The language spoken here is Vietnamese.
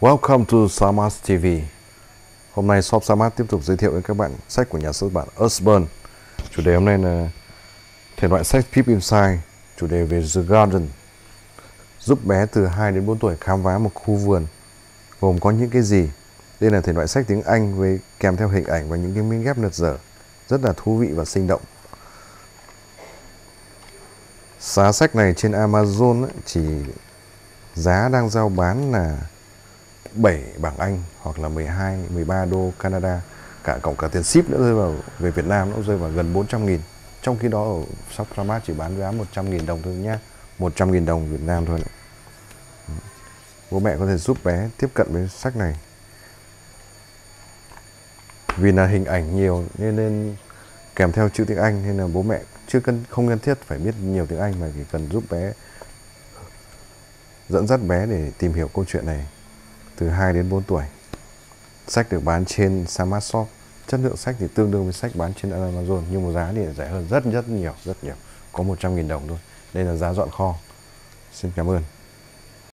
Welcome to Samas TV. Hôm nay shop Samas tiếp tục giới thiệu với các bạn sách của nhà xuất bản Usburn. Chủ đề hôm nay là thể loại sách Peep Inside, chủ đề về The Garden. Giúp bé từ 2 đến 4 tuổi khám phá một khu vườn gồm có những cái gì. Đây là thể loại sách tiếng Anh với kèm theo hình ảnh và những cái miếng ghép lật dở rất là thú vị và sinh động. Giá sách này trên Amazon chỉ giá đang giao bán là 7 bảng Anh hoặc là 12, 13 đô Canada. Cả cộng cả tiền ship nữa rơi vào về Việt Nam nó rơi vào gần 400 nghìn. Trong khi đó ở shop Ramat chỉ bán giá 100 nghìn đồng thôi nhá. 100 nghìn đồng Việt Nam thôi bố mẹ có thể giúp bé tiếp cận với sách này. Vì là hình ảnh nhiều nên nên kèm theo chữ tiếng Anh nên là bố mẹ chưa cần không cần thiết phải biết nhiều tiếng Anh mà chỉ cần giúp bé dẫn dắt bé để tìm hiểu câu chuyện này từ 2 đến 4 tuổi. Sách được bán trên Smart Shop. Chất lượng sách thì tương đương với sách bán trên Amazon nhưng mà giá thì rẻ hơn rất rất nhiều, rất nhiều. Có 100.000 đồng thôi. Đây là giá dọn kho. Xin cảm ơn.